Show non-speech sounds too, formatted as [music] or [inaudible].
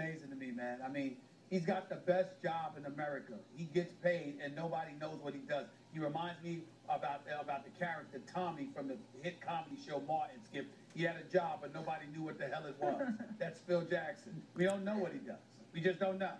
amazing to me, man. I mean, he's got the best job in America. He gets paid, and nobody knows what he does. He reminds me about about the character Tommy from the hit comedy show Martin Skip. He had a job, but nobody knew what the hell it was. [laughs] That's Phil Jackson. We don't know what he does. We just don't know.